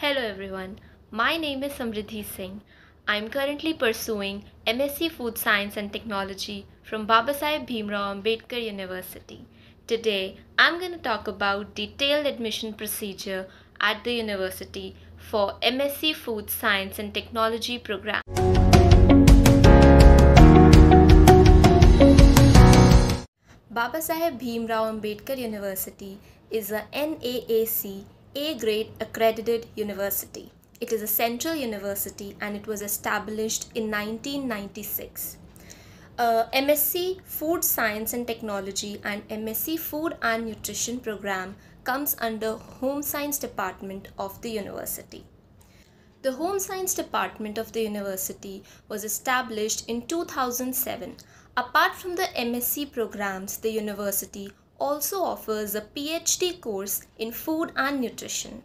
Hello everyone, my name is Samridhi Singh. I am currently pursuing MSc Food Science and Technology from Babasaheb Bhimrao Ambedkar University. Today, I'm going to talk about detailed admission procedure at the university for MSc Food Science and Technology program. Babasaheb Bhimrao Ambedkar University is a NAAC a grade accredited university. It is a central university and it was established in 1996. Uh, MSc Food Science and Technology and MSc Food and Nutrition program comes under Home Science Department of the university. The Home Science Department of the university was established in 2007. Apart from the MSc programs, the university also offers a PhD course in food and nutrition.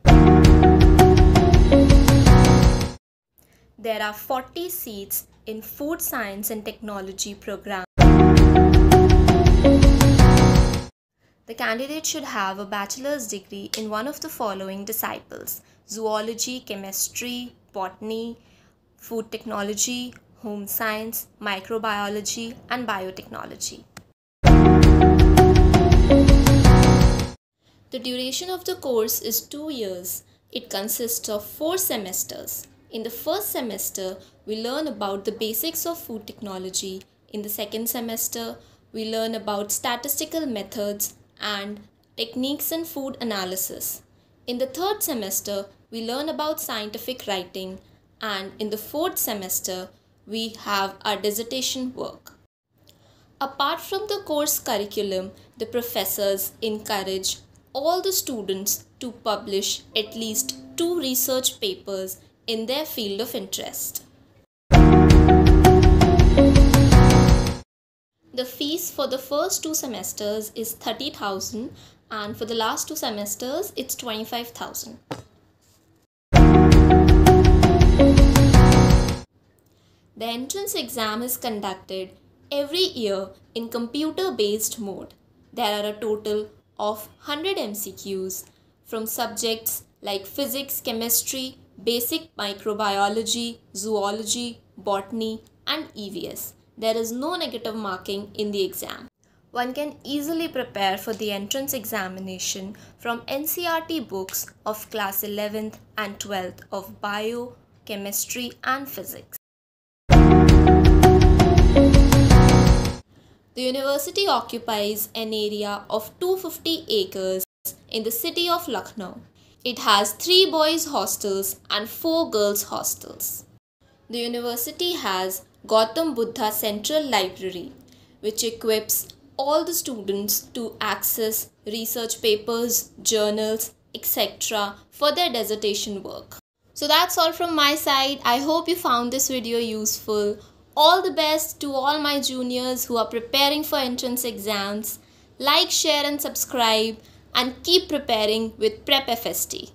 There are 40 seats in food science and technology program. The candidate should have a bachelor's degree in one of the following disciplines zoology, chemistry, botany, food technology, home science, microbiology, and biotechnology. The duration of the course is two years. It consists of four semesters. In the first semester, we learn about the basics of food technology. In the second semester, we learn about statistical methods and techniques in food analysis. In the third semester, we learn about scientific writing. And in the fourth semester, we have our dissertation work. Apart from the course curriculum, the professors encourage all the students to publish at least two research papers in their field of interest. The fees for the first two semesters is 30,000 and for the last two semesters it's 25,000. The entrance exam is conducted every year in computer based mode. There are a total of 100 MCQs from subjects like physics, chemistry, basic microbiology, zoology, botany, and EVS. There is no negative marking in the exam. One can easily prepare for the entrance examination from NCERT books of class 11th and 12th of bio, chemistry, and physics. The university occupies an area of 250 acres in the city of Lucknow. It has three boys' hostels and four girls' hostels. The university has Gautam Buddha Central Library, which equips all the students to access research papers, journals, etc. for their dissertation work. So that's all from my side. I hope you found this video useful. All the best to all my juniors who are preparing for entrance exams. Like, share and subscribe and keep preparing with Prep FST.